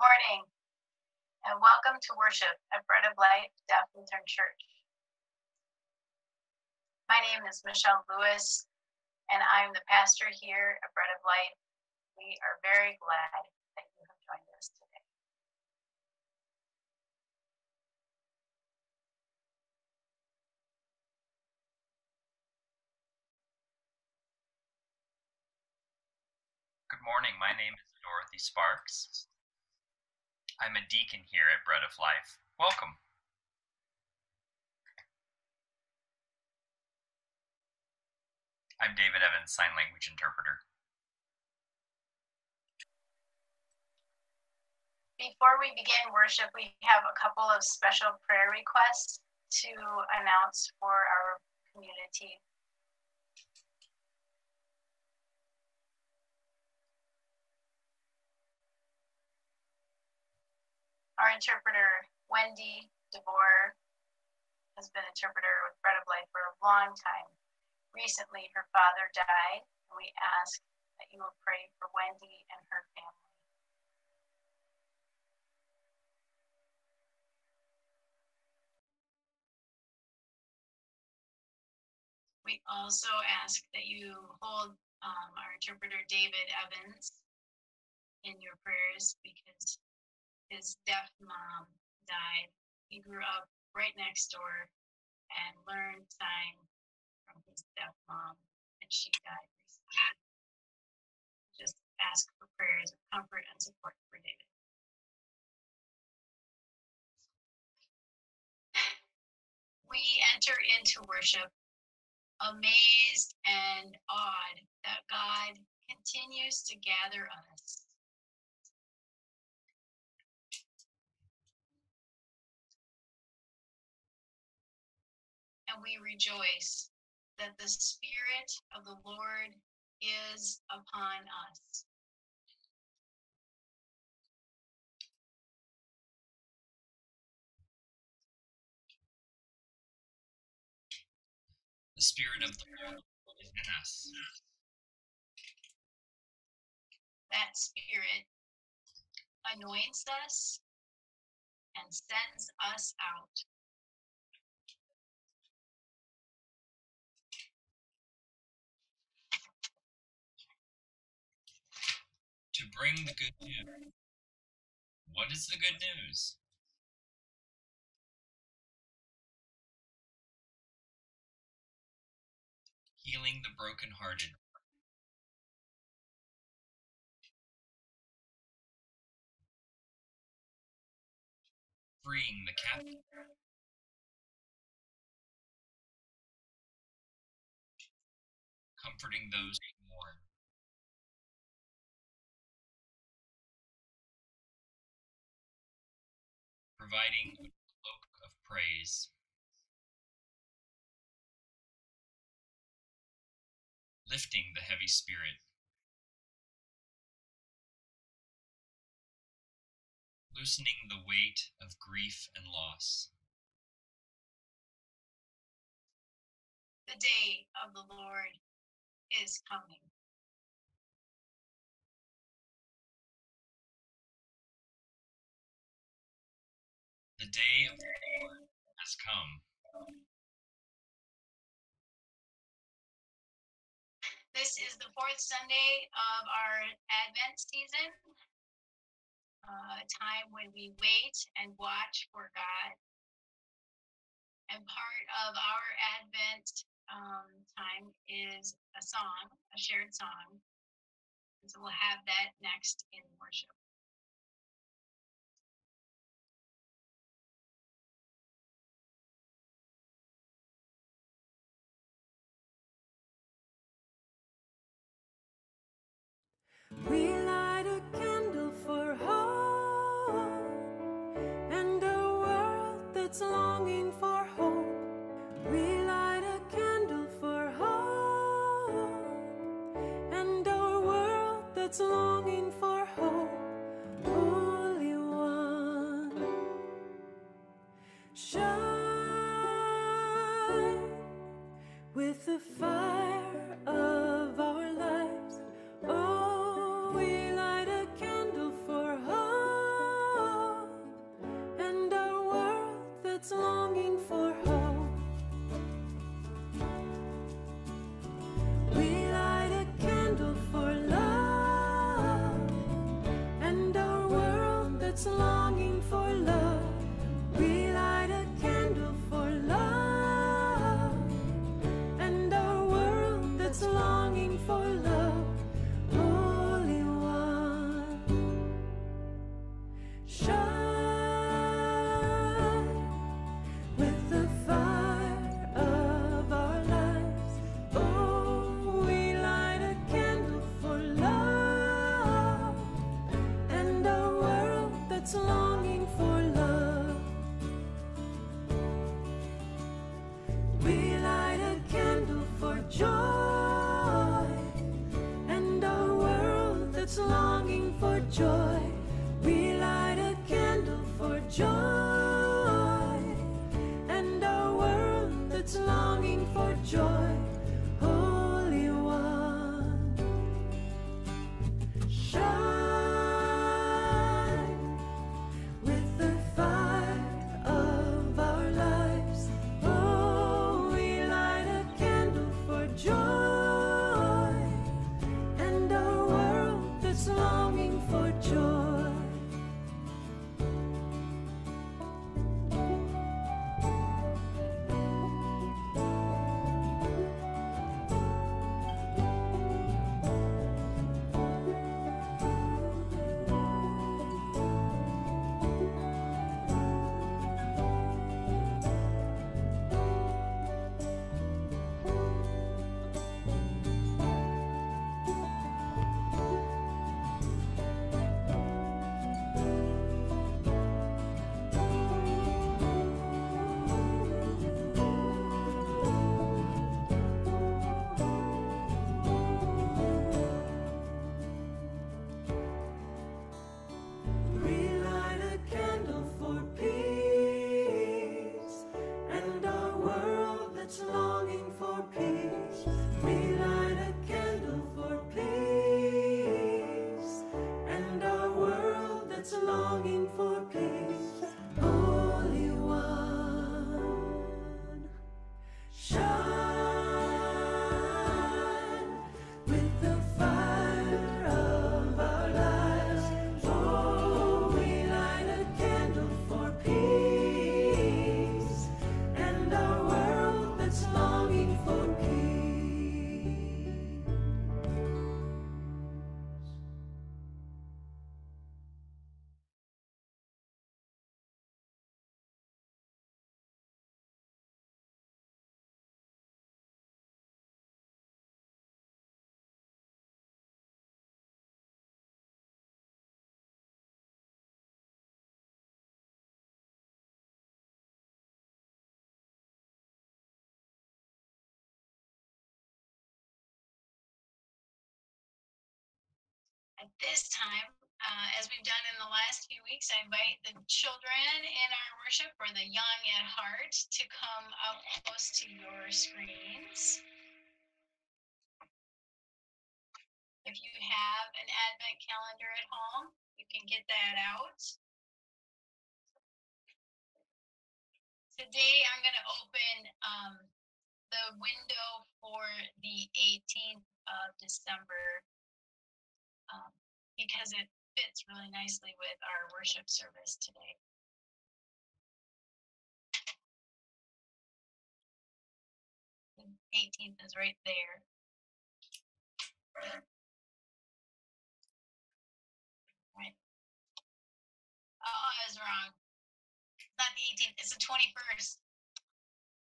Good morning, and welcome to worship at Bread of Life Deaf Lutheran Church. My name is Michelle Lewis, and I'm the pastor here at Bread of Life. We are very glad that you have joined us today. Good morning. My name is Dorothy Sparks. I'm a deacon here at Bread of Life. Welcome. I'm David Evans, sign language interpreter. Before we begin worship, we have a couple of special prayer requests to announce for our community. Our interpreter, Wendy DeVore, has been interpreter with Bread of Life for a long time. Recently, her father died, and we ask that you will pray for Wendy and her family. We also ask that you hold um, our interpreter, David Evans, in your prayers because his deaf mom died. He grew up right next door and learned sign from his deaf mom, and she died recently. Just ask for prayers of comfort and support for David. We enter into worship amazed and awed that God continues to gather us. And we rejoice that the Spirit of the Lord is upon us. The Spirit of the Lord is in us. That Spirit anoints us and sends us out. To bring the good news. What is the good news? Healing the brokenhearted. Freeing the captive. Comforting those providing a cloak of praise. Lifting the heavy spirit. Loosening the weight of grief and loss. The day of the Lord is coming. The day of the Lord has come. This is the fourth Sunday of our Advent season, a time when we wait and watch for God. And part of our Advent um, time is a song, a shared song. And so we'll have that next in worship. We light a candle for hope and a world that's longing for hope. We light a candle for hope and a world that's longing for hope. One, shine with the fire At this time, uh, as we've done in the last few weeks, I invite the children in our worship or the young at heart to come up close to your screens. If you have an advent calendar at home, you can get that out. Today, I'm going to open um, the window for the 18th of December because it fits really nicely with our worship service today. The 18th is right there. Right. Oh, I was wrong. It's not the 18th, it's the 21st.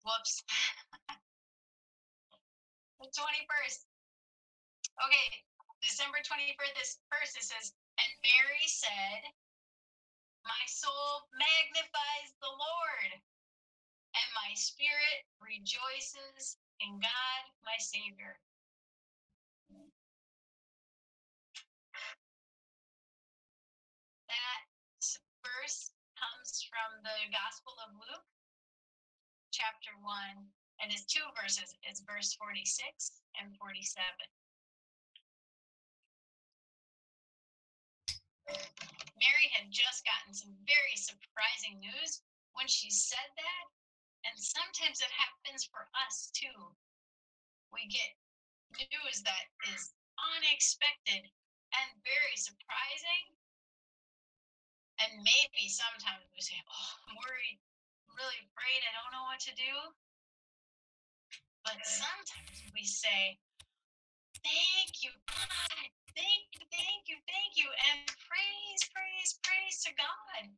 Whoops. the 21st. Okay, December 21st, this first, it says, And Mary said, My soul magnifies the Lord, and my spirit rejoices in God, my Savior. That verse comes from the Gospel of Luke, chapter 1, and it's two verses. It's verse 46 and 47. Mary had just gotten some very surprising news when she said that. And sometimes it happens for us too. We get news that is unexpected and very surprising. And maybe sometimes we say, Oh, I'm worried, I'm really afraid, I don't know what to do. But sometimes we say, Thank you, God. Thank you, thank you, thank you. And praise, praise, praise to God.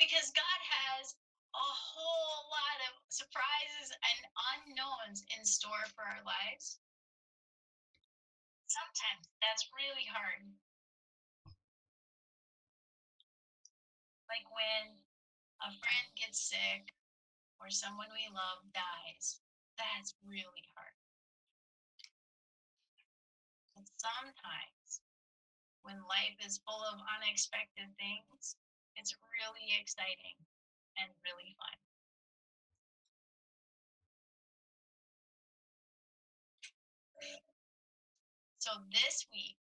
Because God has a whole lot of surprises and unknowns in store for our lives. Sometimes that's really hard. Like when a friend gets sick or someone we love dies, that's really hard. Sometimes when life is full of unexpected things, it's really exciting and really fun. So this week,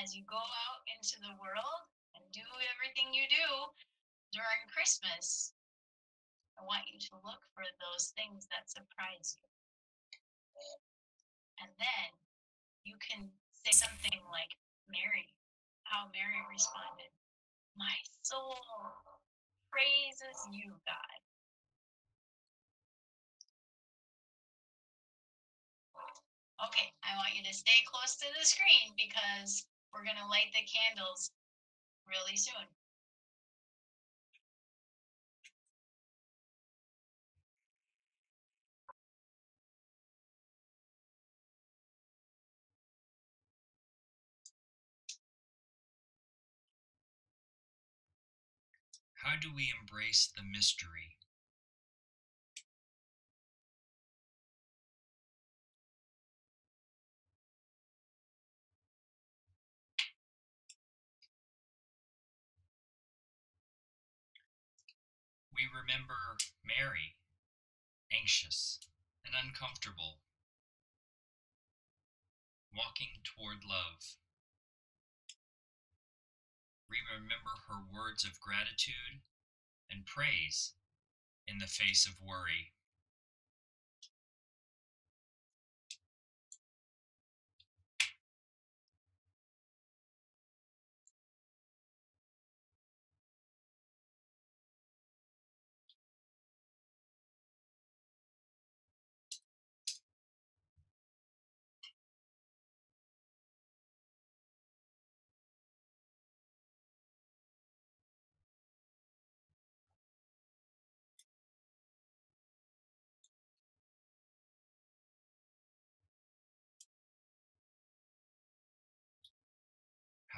as you go out into the world and do everything you do during Christmas, I want you to look for those things that surprise you. And then you can say something like Mary, how Mary responded. My soul praises you, God. Okay, I want you to stay close to the screen because we're going to light the candles really soon. How do we embrace the mystery? We remember Mary, anxious and uncomfortable, walking toward love. We remember her words of gratitude and praise in the face of worry.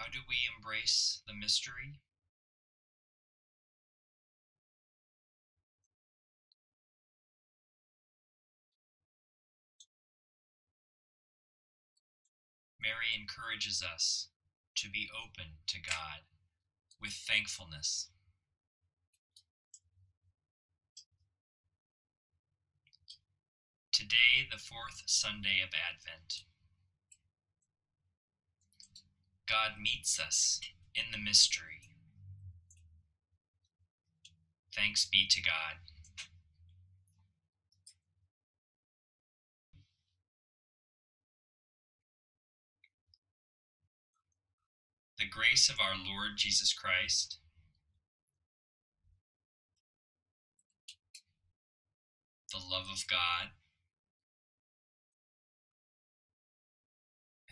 How do we embrace the mystery? Mary encourages us to be open to God with thankfulness. Today, the fourth Sunday of Advent, God meets us in the mystery. Thanks be to God. The grace of our Lord Jesus Christ, the love of God,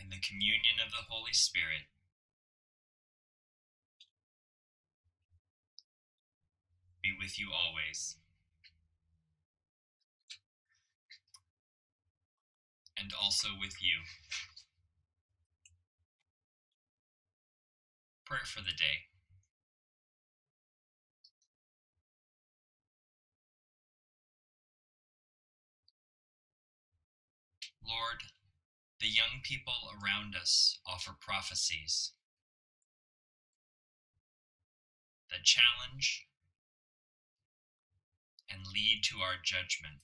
and the communion of the Holy Spirit be with you always. And also with you. Prayer for the day. Lord, the young people around us offer prophecies that challenge and lead to our judgment.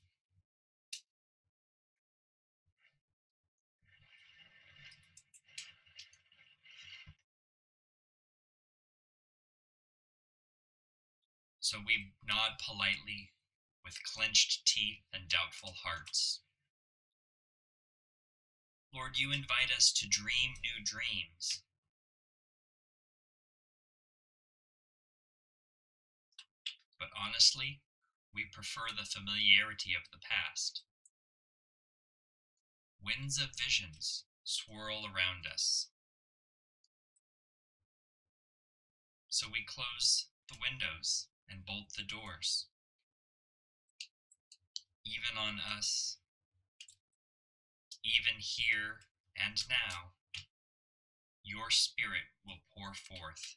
So we nod politely with clenched teeth and doubtful hearts. Lord, you invite us to dream new dreams. but honestly, we prefer the familiarity of the past. Winds of visions swirl around us. So we close the windows and bolt the doors. Even on us, even here and now, your spirit will pour forth.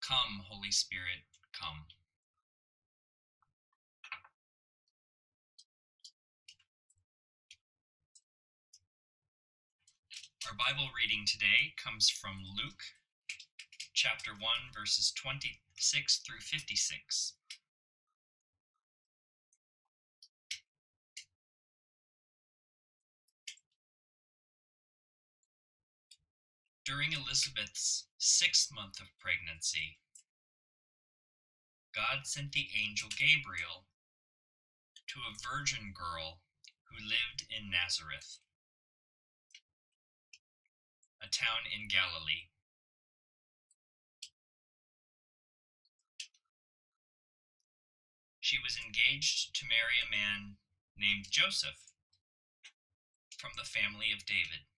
Come, Holy Spirit, come. Our Bible reading today comes from Luke chapter 1, verses 26 through 56. During Elizabeth's sixth month of pregnancy, God sent the angel Gabriel to a virgin girl who lived in Nazareth, a town in Galilee. She was engaged to marry a man named Joseph from the family of David.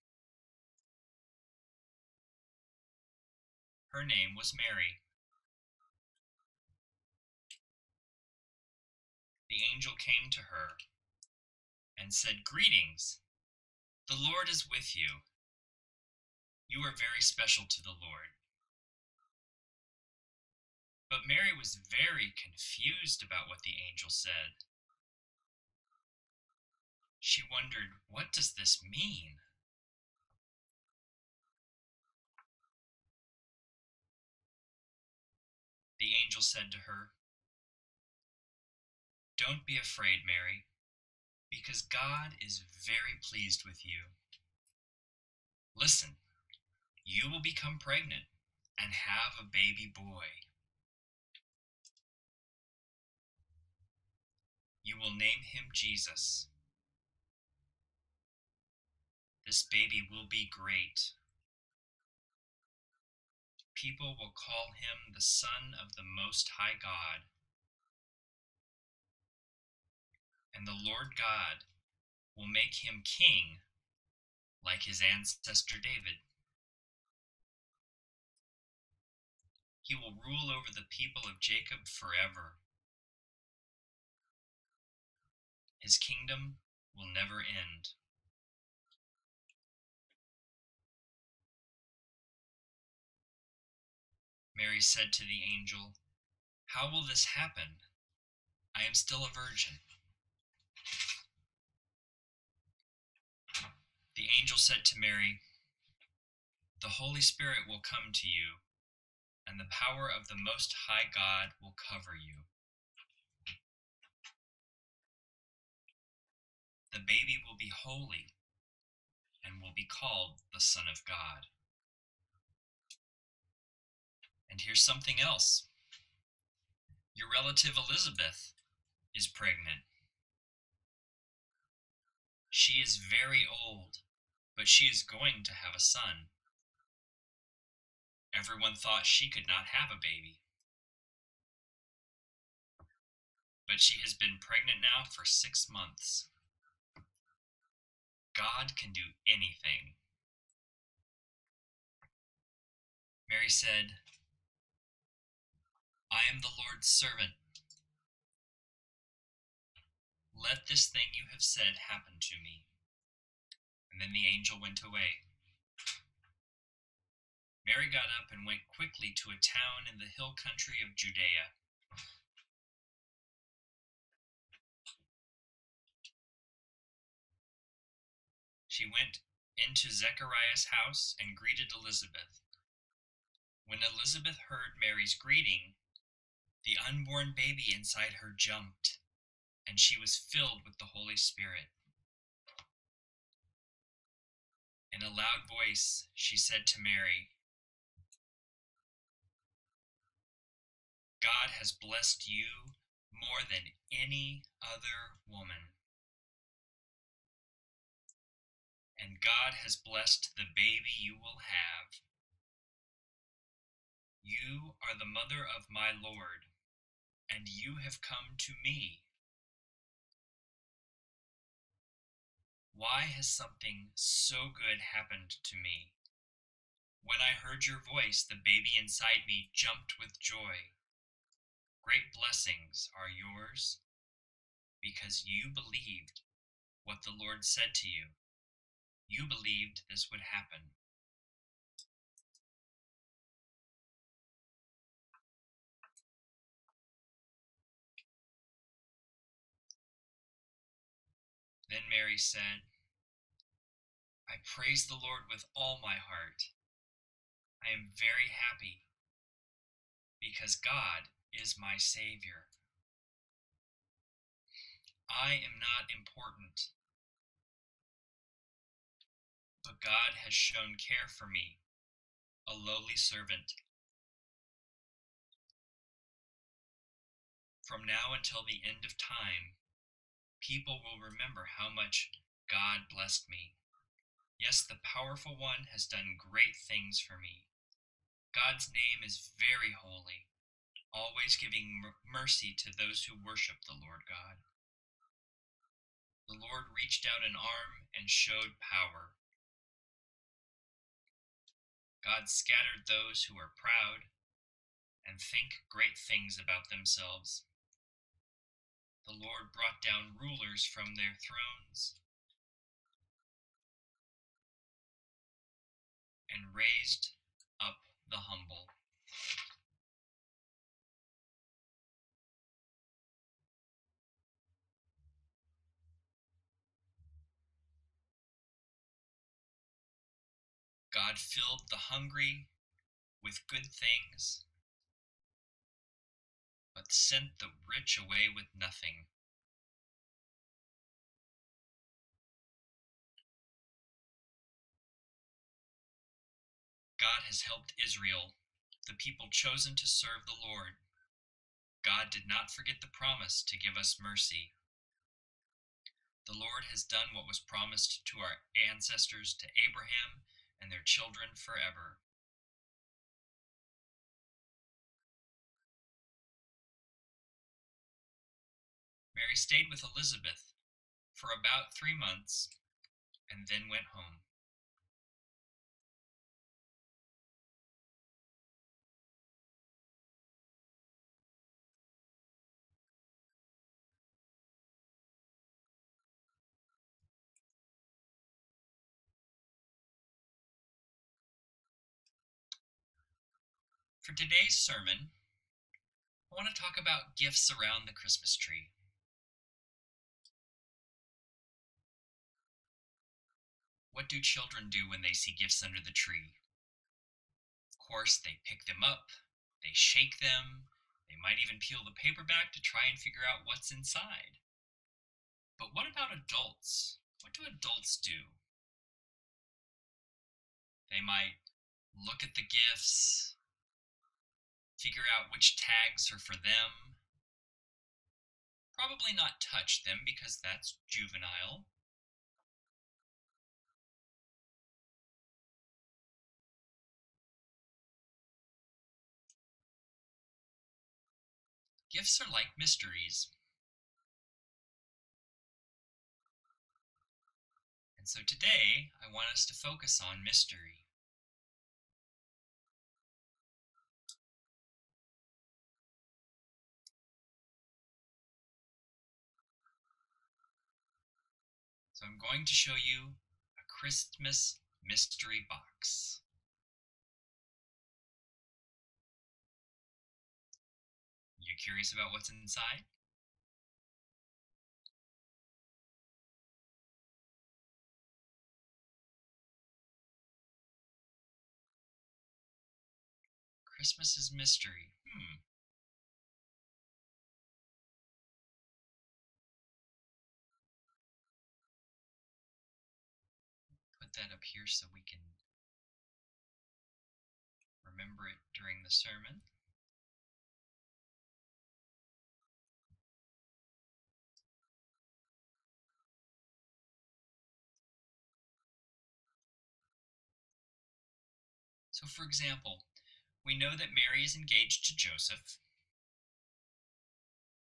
Her name was Mary. The angel came to her and said, Greetings, the Lord is with you. You are very special to the Lord. But Mary was very confused about what the angel said. She wondered, What does this mean? Angel said to her, Don't be afraid, Mary, because God is very pleased with you. Listen, you will become pregnant and have a baby boy. You will name him Jesus. This baby will be great. People will call him the Son of the Most High God. And the Lord God will make him king like his ancestor David. He will rule over the people of Jacob forever. His kingdom will never end. Mary said to the angel, How will this happen? I am still a virgin. The angel said to Mary, The Holy Spirit will come to you, and the power of the Most High God will cover you. The baby will be holy and will be called the Son of God. And here's something else your relative Elizabeth is pregnant. She is very old, but she is going to have a son. Everyone thought she could not have a baby. But she has been pregnant now for six months. God can do anything. Mary said, I am the Lord's servant. Let this thing you have said happen to me. And then the angel went away. Mary got up and went quickly to a town in the hill country of Judea. She went into Zechariah's house and greeted Elizabeth. When Elizabeth heard Mary's greeting, the unborn baby inside her jumped, and she was filled with the Holy Spirit. In a loud voice, she said to Mary, God has blessed you more than any other woman. And God has blessed the baby you will have. You are the mother of my Lord, and you have come to me. Why has something so good happened to me? When I heard your voice, the baby inside me jumped with joy. Great blessings are yours because you believed what the Lord said to you. You believed this would happen. Then Mary said, I praise the Lord with all my heart. I am very happy because God is my Savior. I am not important, but God has shown care for me, a lowly servant. From now until the end of time, people will remember how much God blessed me. Yes, the powerful one has done great things for me. God's name is very holy, always giving mercy to those who worship the Lord God. The Lord reached out an arm and showed power. God scattered those who are proud and think great things about themselves. The Lord brought down rulers from their thrones and raised up the humble. God filled the hungry with good things but sent the rich away with nothing. God has helped Israel, the people chosen to serve the Lord. God did not forget the promise to give us mercy. The Lord has done what was promised to our ancestors, to Abraham and their children forever. Mary stayed with Elizabeth for about three months and then went home. For today's sermon, I want to talk about gifts around the Christmas tree. What do children do when they see gifts under the tree? Of course, they pick them up, they shake them, they might even peel the paper back to try and figure out what's inside. But what about adults? What do adults do? They might look at the gifts, figure out which tags are for them, probably not touch them because that's juvenile. Gifts are like mysteries. And so today, I want us to focus on mystery. So I'm going to show you a Christmas mystery box. Curious about what's inside? Christmas is mystery. Hmm. Put that up here so we can remember it during the sermon. So, for example, we know that Mary is engaged to Joseph.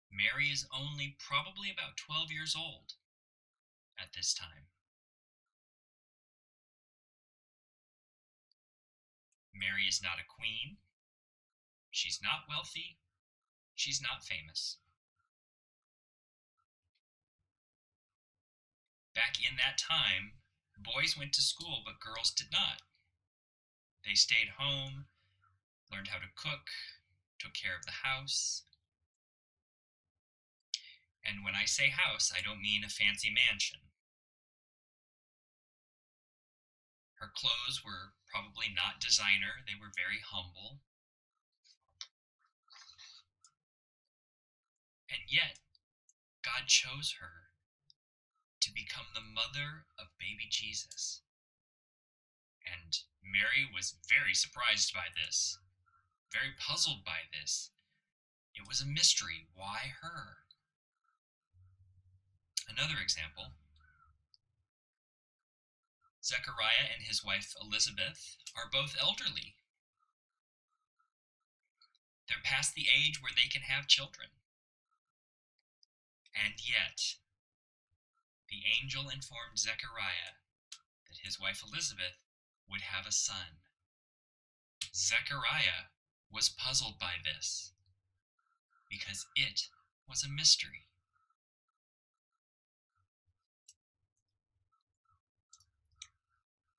Mary is only probably about 12 years old at this time. Mary is not a queen. She's not wealthy. She's not famous. Back in that time, boys went to school, but girls did not. They stayed home, learned how to cook, took care of the house. And when I say house, I don't mean a fancy mansion. Her clothes were probably not designer, they were very humble. And yet, God chose her to become the mother of baby Jesus. And Mary was very surprised by this, very puzzled by this. It was a mystery. Why her? Another example Zechariah and his wife Elizabeth are both elderly. They're past the age where they can have children. And yet, the angel informed Zechariah that his wife Elizabeth would have a son. Zechariah was puzzled by this because it was a mystery.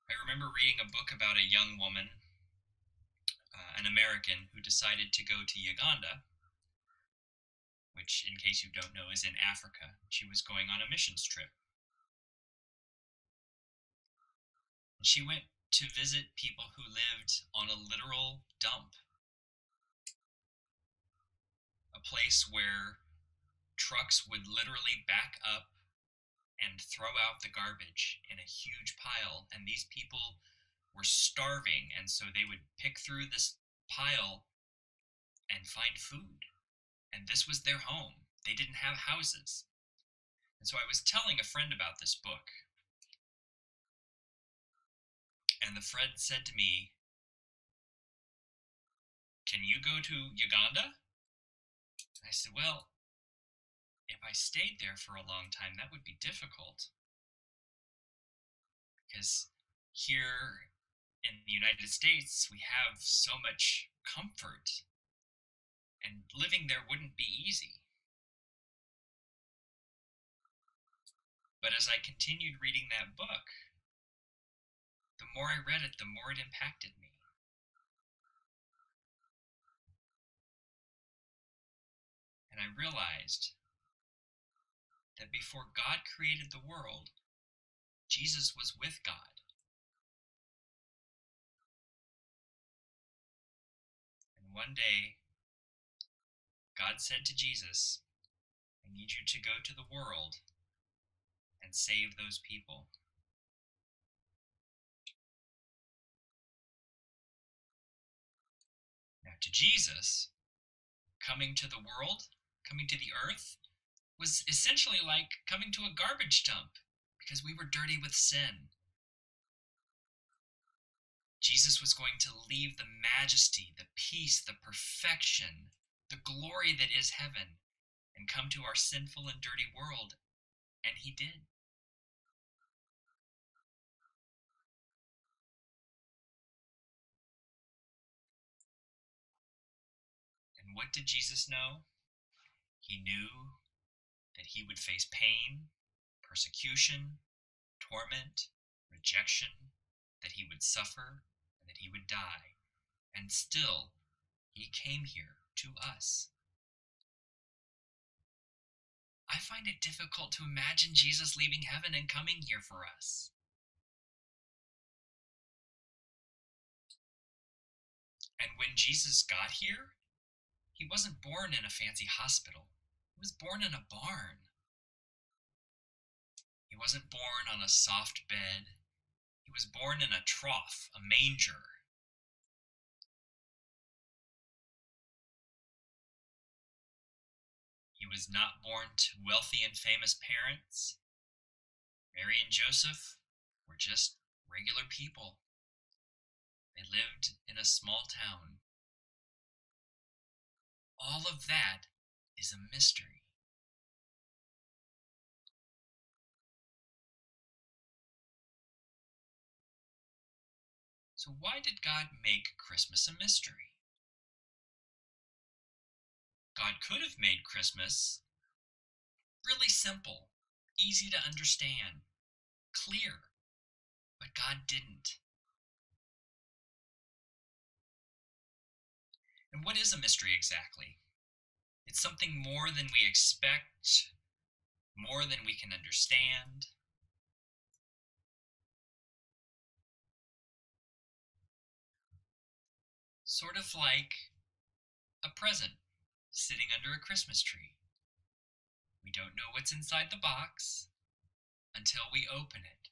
I remember reading a book about a young woman, uh, an American, who decided to go to Uganda, which, in case you don't know, is in Africa. She was going on a missions trip. And she went to visit people who lived on a literal dump, a place where trucks would literally back up and throw out the garbage in a huge pile. And these people were starving, and so they would pick through this pile and find food. And this was their home. They didn't have houses. And so I was telling a friend about this book. And the friend said to me, Can you go to Uganda? I said, Well, if I stayed there for a long time, that would be difficult. Because here in the United States, we have so much comfort, and living there wouldn't be easy. But as I continued reading that book, the more I read it, the more it impacted me. And I realized that before God created the world, Jesus was with God. And one day, God said to Jesus, I need you to go to the world and save those people. To Jesus, coming to the world, coming to the earth, was essentially like coming to a garbage dump because we were dirty with sin. Jesus was going to leave the majesty, the peace, the perfection, the glory that is heaven, and come to our sinful and dirty world. And he did. What did Jesus know? He knew that he would face pain, persecution, torment, rejection, that he would suffer, and that he would die. And still, he came here to us. I find it difficult to imagine Jesus leaving heaven and coming here for us. And when Jesus got here, he wasn't born in a fancy hospital. He was born in a barn. He wasn't born on a soft bed. He was born in a trough, a manger. He was not born to wealthy and famous parents. Mary and Joseph were just regular people. They lived in a small town All of that is a mystery. So, why did God make Christmas a mystery? God could have made Christmas really simple, easy to understand, clear, but God didn't. And what is a mystery exactly? It's something more than we expect, more than we can understand. Sort of like a present sitting under a Christmas tree. We don't know what's inside the box until we open it,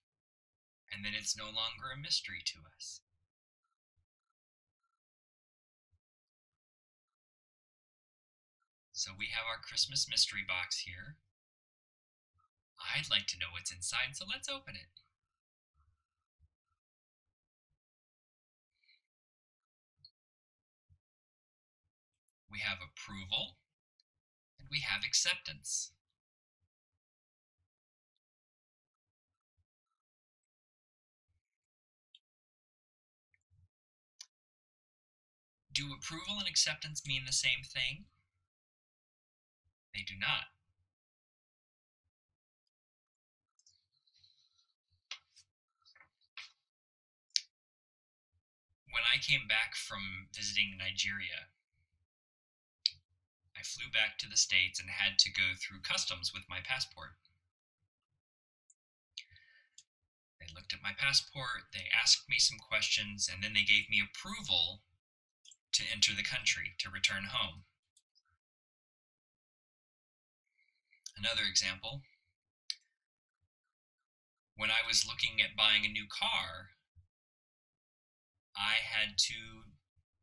and then it's no longer a mystery to us. So we have our Christmas mystery box here. I'd like to know what's inside, so let's open it. We have approval and we have acceptance. Do approval and acceptance mean the same thing? They do not. When I came back from visiting Nigeria, I flew back to the States and had to go through customs with my passport. They looked at my passport, they asked me some questions, and then they gave me approval to enter the country, to return home. Another example when I was looking at buying a new car, I had to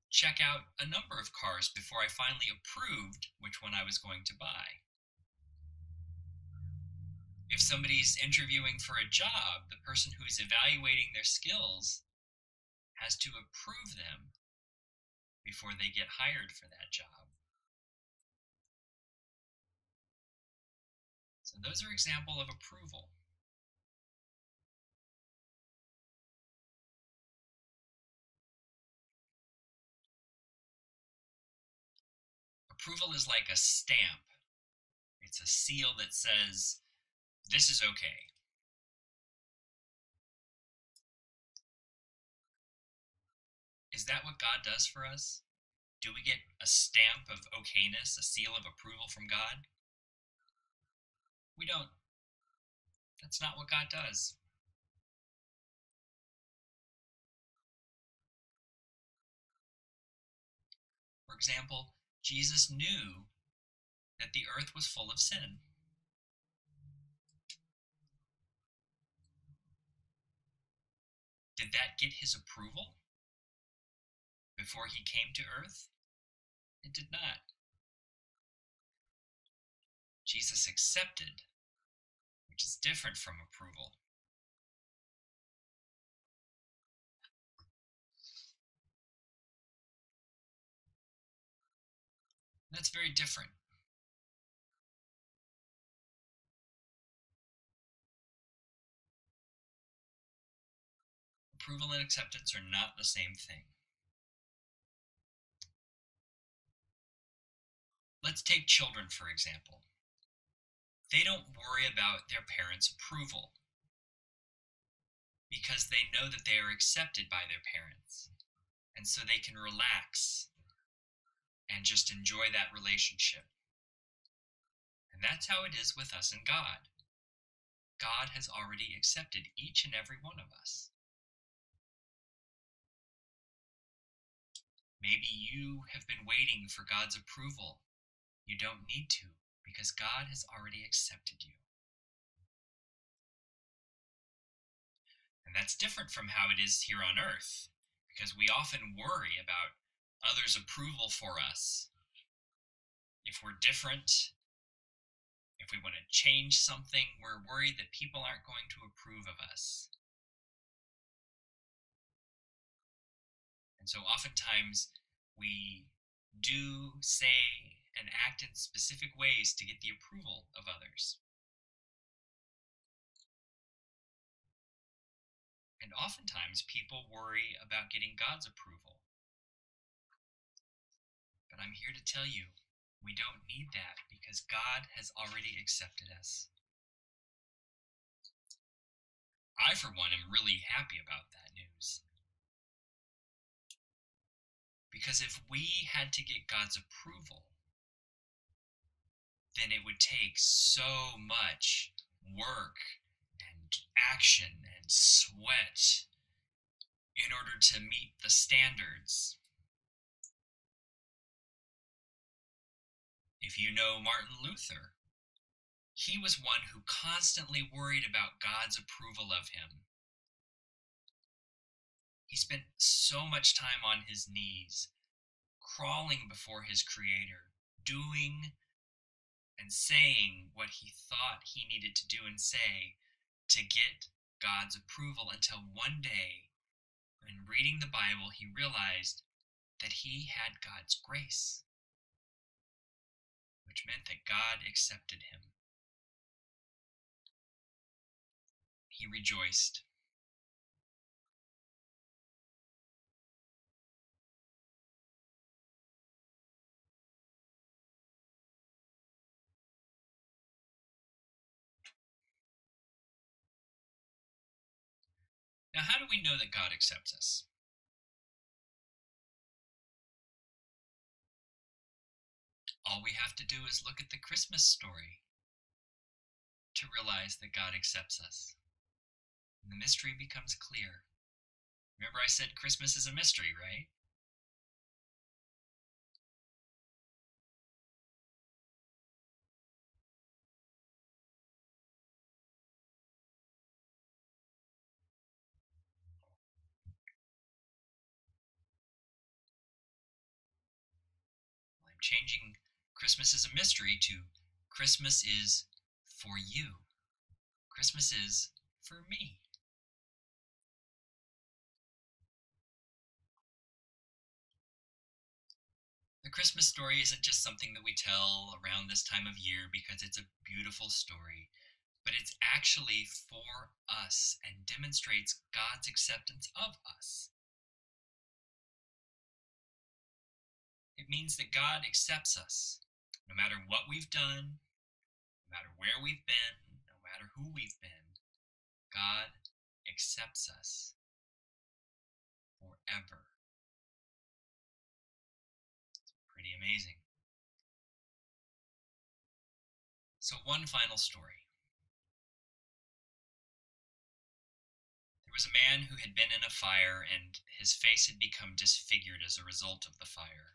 check out a number of cars before I finally approved which one I was going to buy. If somebody's interviewing for a job, the person who's evaluating their skills has to approve them before they get hired for that job. So those are example of approval. Approval is like a stamp. It's a seal that says, this is okay. Is that what God does for us? Do we get a stamp of okayness, a seal of approval from God? We don't. That's not what God does. For example, Jesus knew that the earth was full of sin. Did that get his approval before he came to earth? It did not. Jesus accepted, which is different from approval. That's very different. Approval and acceptance are not the same thing. Let's take children, for example. They don't worry about their parents' approval because they know that they are accepted by their parents. And so they can relax and just enjoy that relationship. And that's how it is with us and God. God has already accepted each and every one of us. Maybe you have been waiting for God's approval. You don't need to because God has already accepted you. And that's different from how it is here on earth because we often worry about others' approval for us. If we're different, if we want to change something, we're worried that people aren't going to approve of us. And so oftentimes we do, say, and act in specific ways to get the approval of others. And oftentimes people worry about getting God's approval. But I'm here to tell you, we don't need that because God has already accepted us. I, for one, am really happy about that news. Because if we had to get God's approval, then it would take so much work and action and sweat in order to meet the standards. If you know Martin Luther, he was one who constantly worried about God's approval of him. He spent so much time on his knees, crawling before his Creator, doing and saying what he thought he needed to do and say to get God's approval until one day, when reading the Bible, he realized that he had God's grace, which meant that God accepted him. He rejoiced. Now, how do we know that God accepts us? All we have to do is look at the Christmas story to realize that God accepts us. And the mystery becomes clear. Remember, I said Christmas is a mystery, right? Changing Christmas is a mystery to Christmas is for you. Christmas is for me. The Christmas story isn't just something that we tell around this time of year because it's a beautiful story, but it's actually for us and demonstrates God's acceptance of us. It means that God accepts us no matter what we've done, no matter where we've been, no matter who we've been. God accepts us forever. It's pretty amazing. So, one final story. There was a man who had been in a fire, and his face had become disfigured as a result of the fire.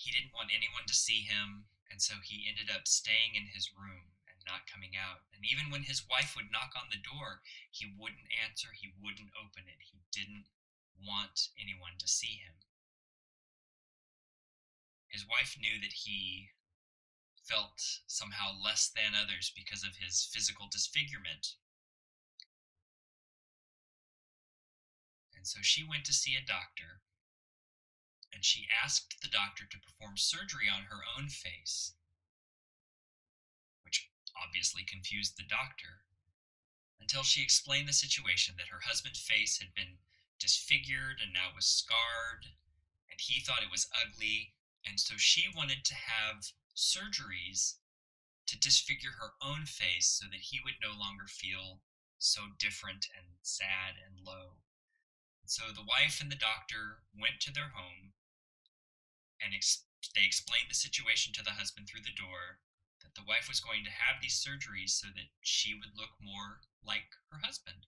He didn't want anyone to see him, and so he ended up staying in his room and not coming out. And even when his wife would knock on the door, he wouldn't answer, he wouldn't open it. He didn't want anyone to see him. His wife knew that he felt somehow less than others because of his physical disfigurement. And so she went to see a doctor and she asked the doctor to perform surgery on her own face, which obviously confused the doctor, until she explained the situation that her husband's face had been disfigured and now was scarred, and he thought it was ugly, and so she wanted to have surgeries to disfigure her own face so that he would no longer feel so different and sad and low. So the wife and the doctor went to their home and ex- they explained the situation to the husband through the door that the wife was going to have these surgeries so that she would look more like her husband.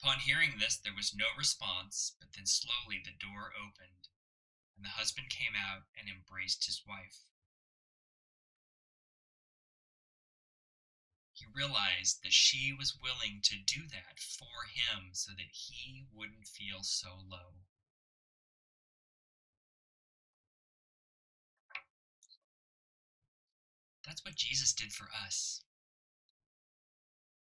Upon hearing this, there was no response, but then slowly the door opened and the husband came out and embraced his wife. He realized that she was willing to do that for him so that he wouldn't feel so low. That's what Jesus did for us.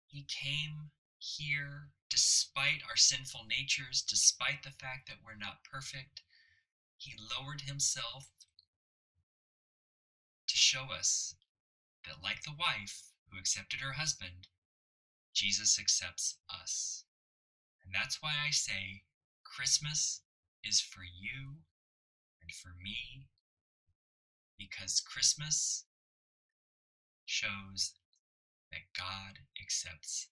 He came here despite our sinful natures, despite the fact that we're not perfect, he lowered himself to show us that, like the wife who accepted her husband, Jesus accepts us. And that's why I say Christmas is for you and for me because Christmas shows that God accepts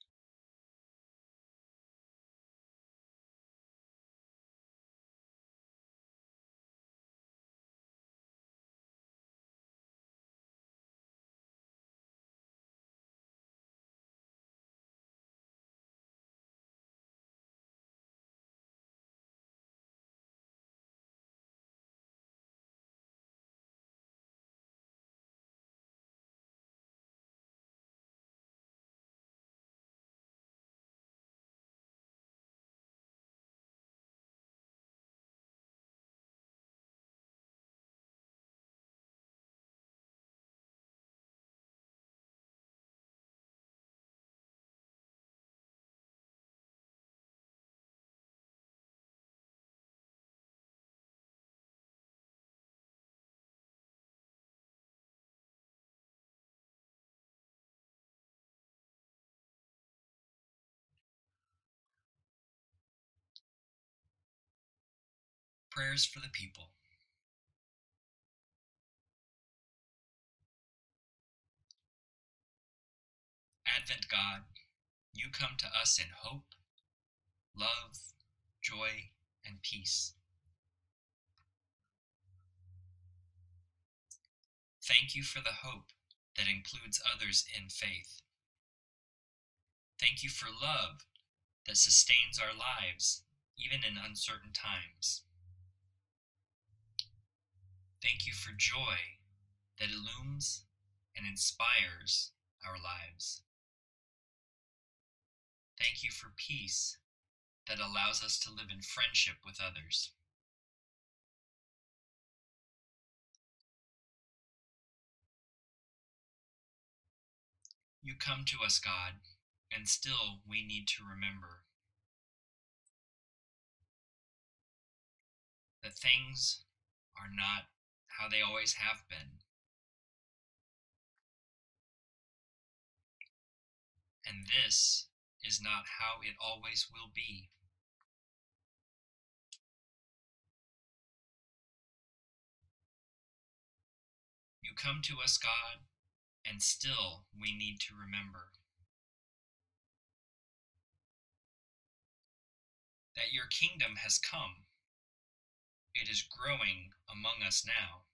prayers for the people. Advent God, you come to us in hope, love, joy, and peace. Thank you for the hope that includes others in faith. Thank you for love that sustains our lives even in uncertain times. Thank you for joy that illumes and inspires our lives. Thank you for peace that allows us to live in friendship with others. You come to us, God, and still we need to remember that things are not how they always have been. And this is not how it always will be. You come to us, God, and still we need to remember that your kingdom has come. It is growing among us now.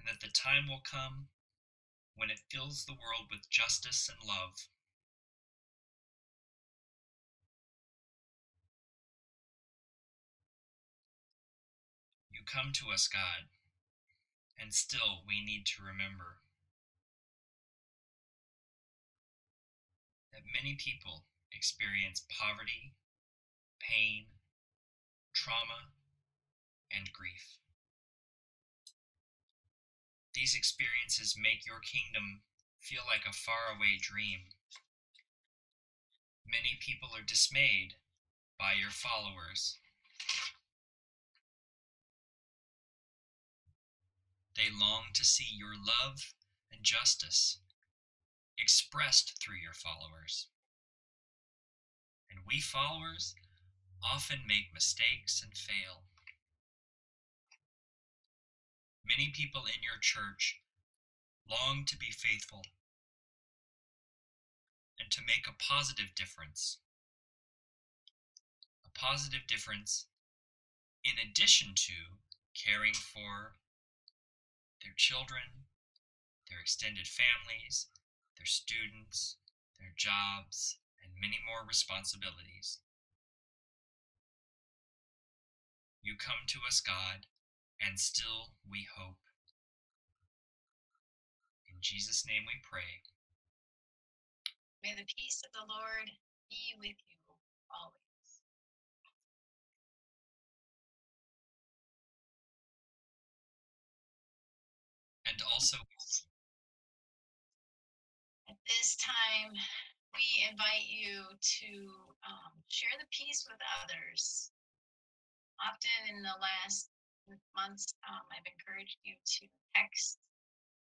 And that the time will come when it fills the world with justice and love. You come to us, God, and still we need to remember that many people experience poverty, pain, trauma, and grief. These experiences make your kingdom feel like a faraway dream. Many people are dismayed by your followers. They long to see your love and justice expressed through your followers. And we followers often make mistakes and fail. Many people in your church long to be faithful and to make a positive difference. A positive difference in addition to caring for their children, their extended families, their students, their jobs, and many more responsibilities. You come to us, God, and still we hope. In Jesus' name we pray. May the peace of the Lord be with you always. And also, At this time, we invite you to um, share the peace with others. Often in the last months, um, I've encouraged you to text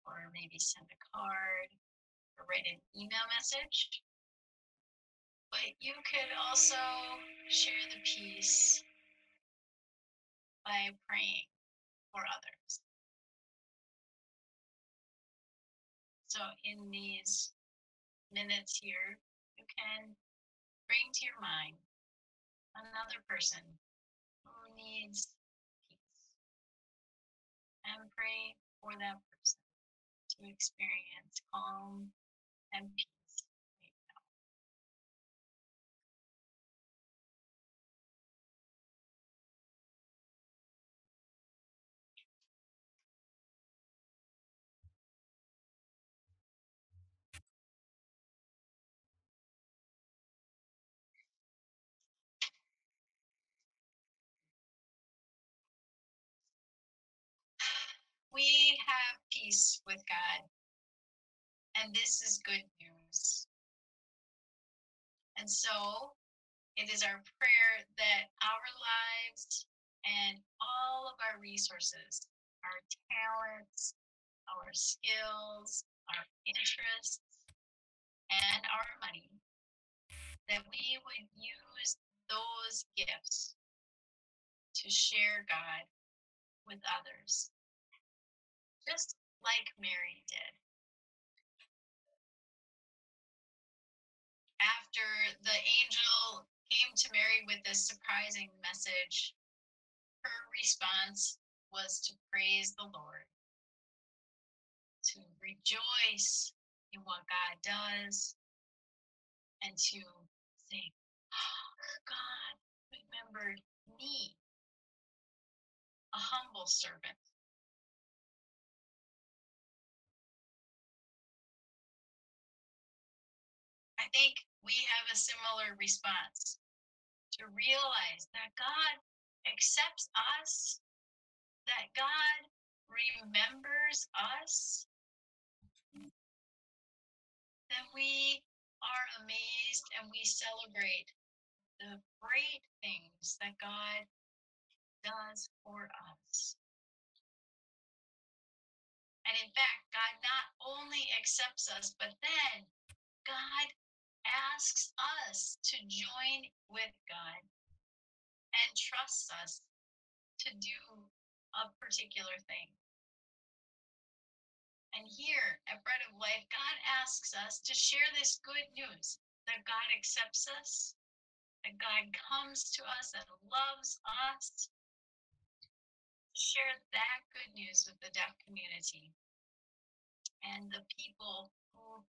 or maybe send a card or write an email message. But you could also share the peace by praying for others. So, in these minutes here, you can bring to your mind another person who needs and pray for that person to experience calm and peace. Peace with God, and this is good news. And so it is our prayer that our lives and all of our resources, our talents, our skills, our interests, and our money, that we would use those gifts to share God with others, just like Mary did. After the angel came to Mary with this surprising message, her response was to praise the Lord, to rejoice in what God does, and to say, "Oh, God remembered me, a humble servant. I think we have a similar response to realize that God accepts us, that God remembers us, that we are amazed and we celebrate the great things that God does for us. And in fact, God not only accepts us, but then God asks us to join with God and trusts us to do a particular thing. And here at Bread of Life, God asks us to share this good news that God accepts us, that God comes to us and loves us. Share that good news with the deaf community and the people who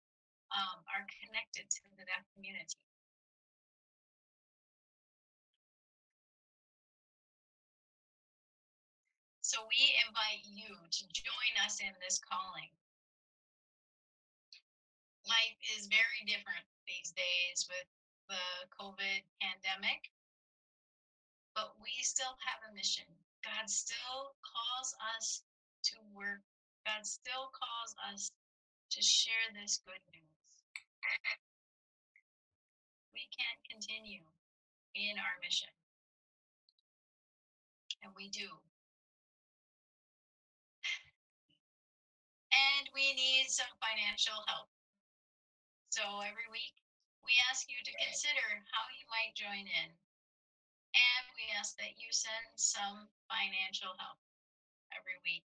um, are connected to the deaf community. So we invite you to join us in this calling. Life is very different these days with the COVID pandemic, but we still have a mission. God still calls us to work. God still calls us to share this good news. We can continue in our mission. And we do. And we need some financial help. So every week, we ask you to consider how you might join in. And we ask that you send some financial help every week.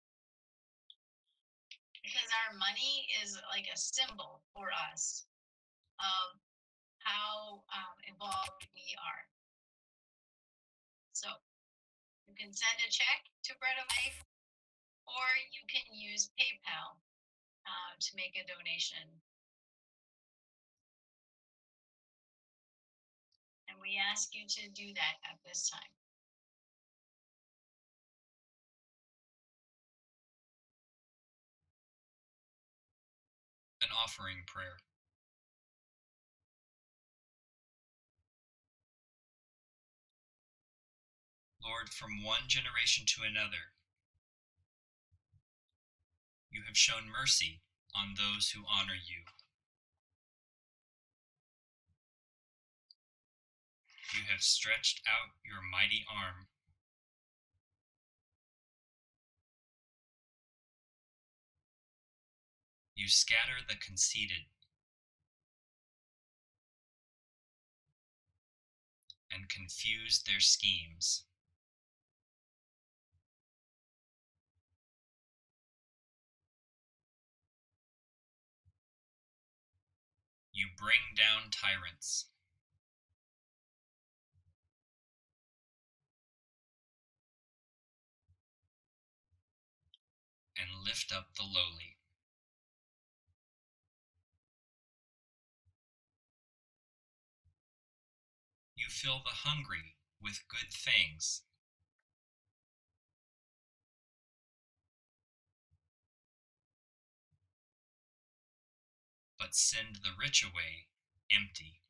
Because our money is like a symbol for us of how um, involved we are. So you can send a check to Bread of Life, or you can use PayPal uh, to make a donation. And we ask you to do that at this time. An offering prayer. Lord, from one generation to another, you have shown mercy on those who honor you. You have stretched out your mighty arm. You scatter the conceited and confuse their schemes. You bring down tyrants. And lift up the lowly. You fill the hungry with good things. But send the rich away empty.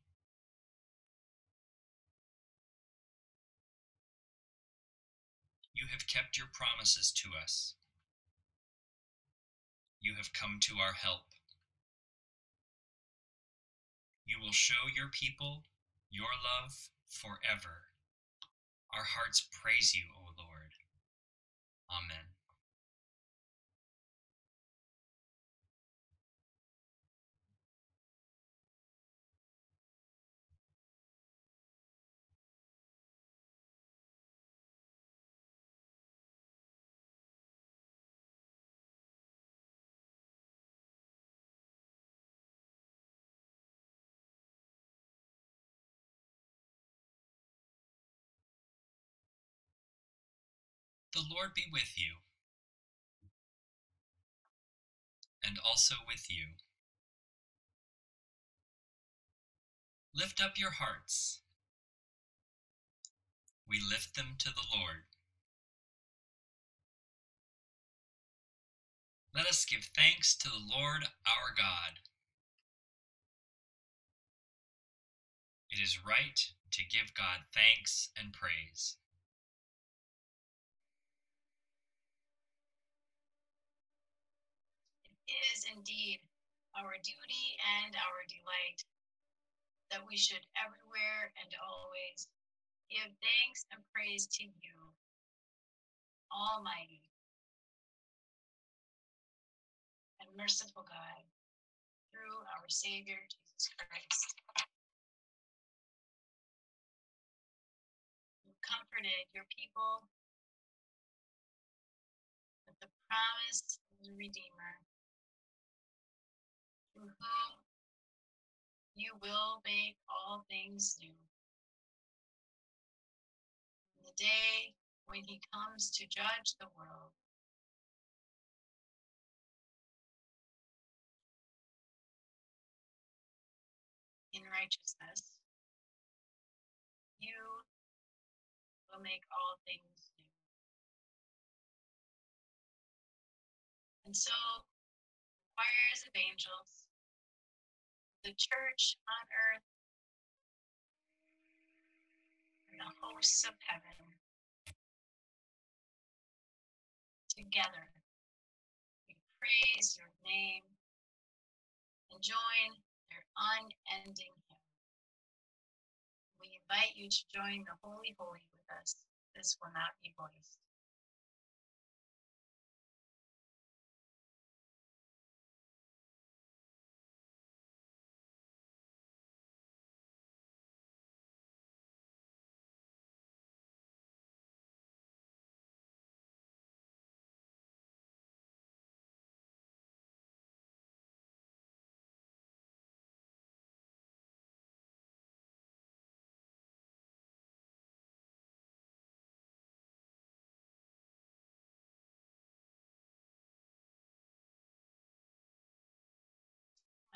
You have kept your promises to us. You have come to our help. You will show your people your love forever. Our hearts praise you, O Lord. Amen. The Lord be with you, and also with you. Lift up your hearts. We lift them to the Lord. Let us give thanks to the Lord our God. It is right to give God thanks and praise. Is indeed our duty and our delight that we should everywhere and always give thanks and praise to you, Almighty and merciful God, through our Savior Jesus Christ. You comforted your people with the promise of the Redeemer, you will make all things new. In the day when he comes to judge the world, in righteousness, you will make all things new. And so, choirs of angels, the church on earth, and the hosts of heaven, together, we praise your name and join their unending hymn. We invite you to join the Holy Holy with us. This will not be voiced.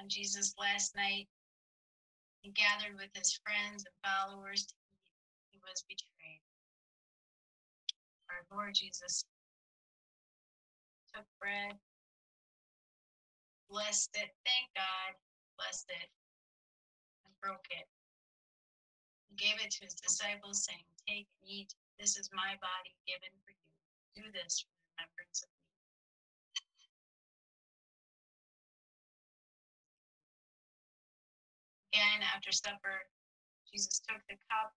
Jesus' last night, he gathered with his friends and followers to eat. He was betrayed. Our Lord Jesus took bread, blessed it, thank God, blessed it, and broke it. He gave it to his disciples, saying, Take and eat. This is my body given for you. Do this for the remembrance of Again, after supper, Jesus took the cup,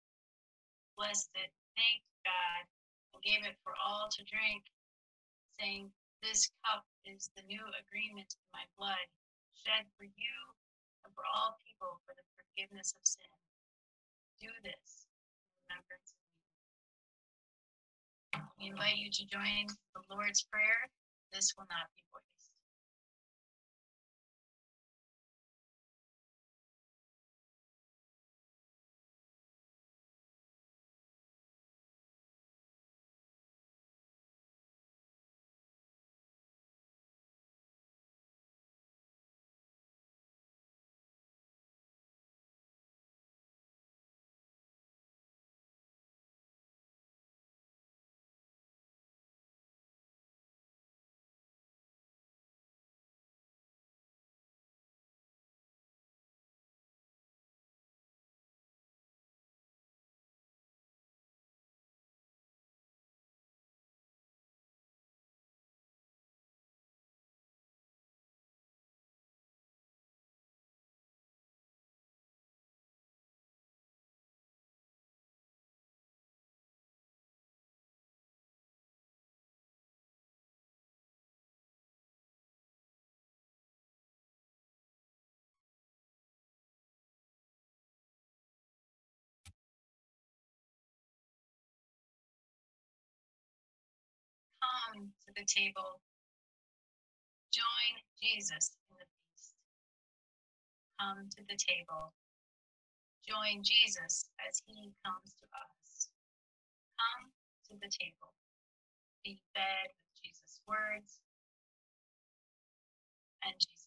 blessed it, thanked God, and gave it for all to drink, saying, This cup is the new agreement in my blood, shed for you and for all people for the forgiveness of sin. Do this in remembrance of me. We invite you to join the Lord's Prayer. This will not be voiced. Come to the table. Join Jesus in the feast. Come to the table. Join Jesus as he comes to us. Come to the table. Be fed with Jesus' words and Jesus'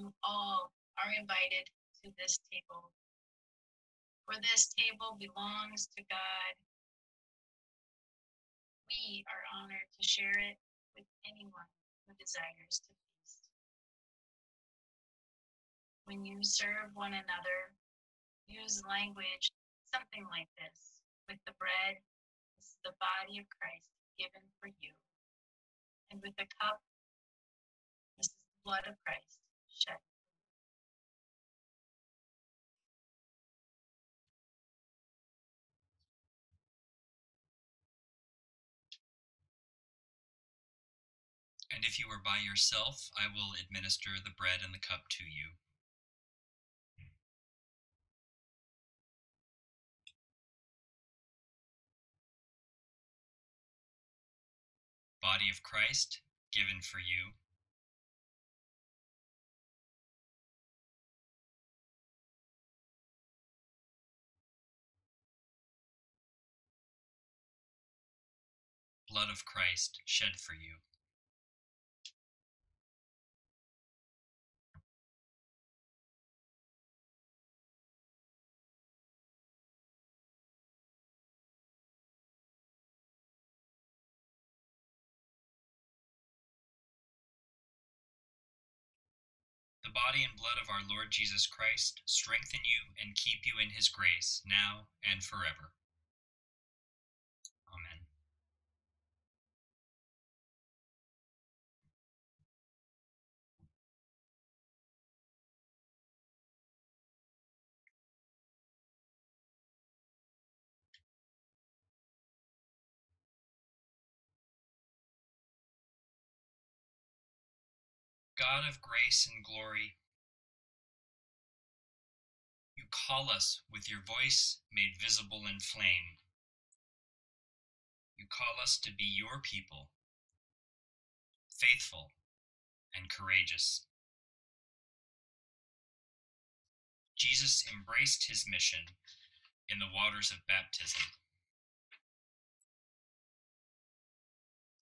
You all are invited to this table. For this table belongs to God. We are honored to share it with anyone who desires to feast. When you serve one another, use language something like this with the bread, this is the body of Christ given for you. And with the cup, this is the blood of Christ And if you are by yourself, I will administer the bread and the cup to you. Body of Christ, given for you. Blood of Christ, shed for you. The body and blood of our Lord Jesus Christ strengthen you and keep you in his grace, now and forever. God of grace and glory, you call us with your voice made visible in flame. You call us to be your people, faithful and courageous. Jesus embraced his mission in the waters of baptism.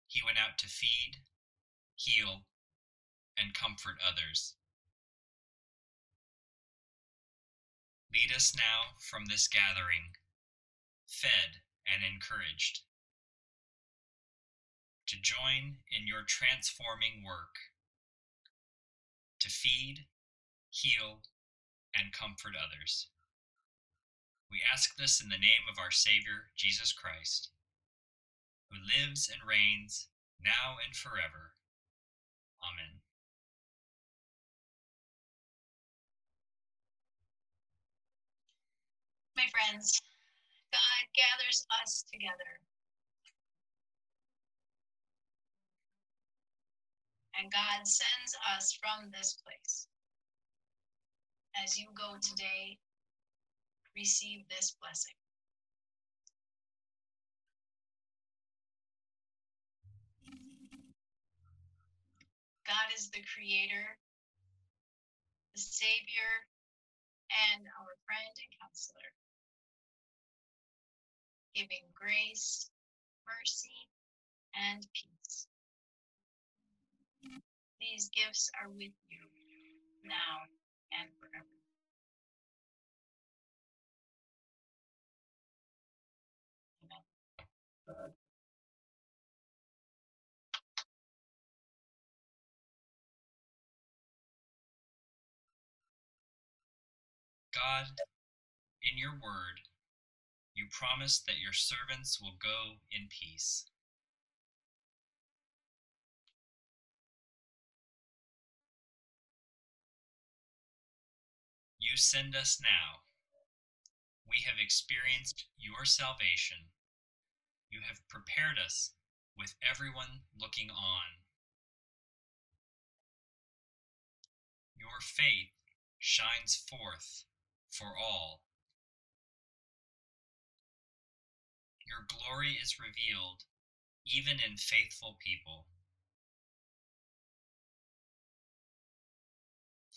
He went out to feed, heal, and comfort others. Lead us now from this gathering, fed and encouraged, to join in your transforming work, to feed, heal, and comfort others. We ask this in the name of our Savior, Jesus Christ, who lives and reigns now and forever Amen. My friends, God gathers us together. And God sends us from this place. As you go today, receive this blessing. God is the creator, the savior, and our friend and counselor, giving grace, mercy, and peace. These gifts are with you now and forever. God, in your word, you promise that your servants will go in peace. You send us now. We have experienced your salvation. You have prepared us with everyone looking on. Your faith shines forth for all. Your glory is revealed even in faithful people.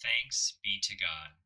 Thanks be to God.